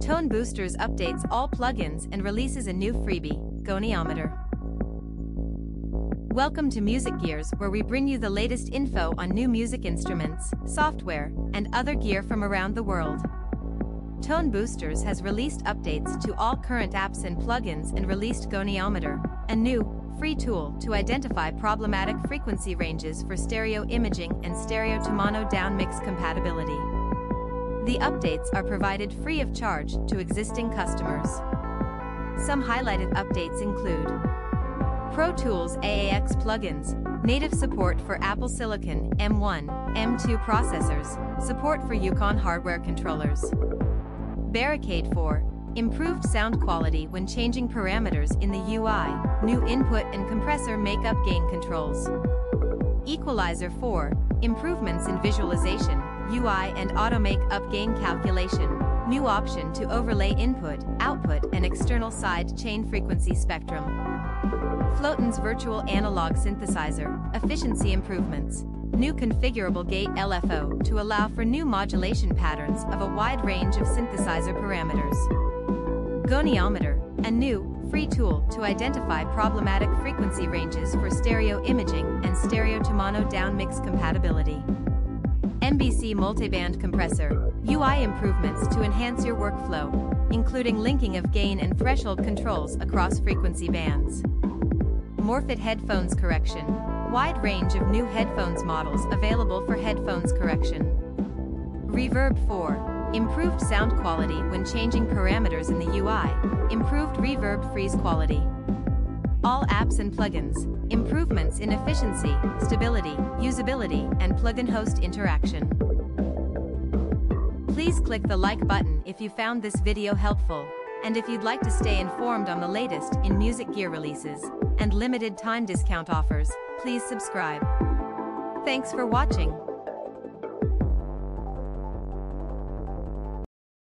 ToneBoosters updates all plugins and releases a new freebie, Goniometer. Welcome to MusicGearz, where we bring you the latest info on new music instruments, software, and other gear from around the world. ToneBoosters has released updates to all current apps and plugins and released Goniometer, a new, free tool to identify problematic frequency ranges for stereo imaging and stereo to mono down mix compatibility. The updates are provided free of charge to existing customers. Some highlighted updates include Pro Tools AAX plugins, native support for Apple Silicon M1, M2 processors, support for EUCON hardware controllers. Barricade 4, improved sound quality when changing parameters in the UI, new input and compressor makeup gain controls. Equalizer 4, improvements in visualization, UI and auto make up gain calculation, new option to overlay input, output and external side chain frequency spectrum. Flowtones virtual analog synthesizer, efficiency improvements, new configurable gate LFO to allow for new modulation patterns of a wide range of synthesizer parameters. Goniometer, a new, free tool to identify problematic frequency ranges for stereo imaging and stereo to mono down mix compatibility. MBC multiband compressor, UI improvements to enhance your workflow, including linking of gain and threshold controls across frequency bands. Morphit headphones correction, wide range of new headphones models available for headphones correction. Reverb 4, improved sound quality when changing parameters in the UI, improved reverb freeze quality. All apps and plugins, improvements in efficiency, stability, usability, and plugin host interaction. Please click the like button if you found this video helpful, and if you'd like to stay informed on the latest in music gear releases and limited time discount offers, please subscribe. Thanks for watching.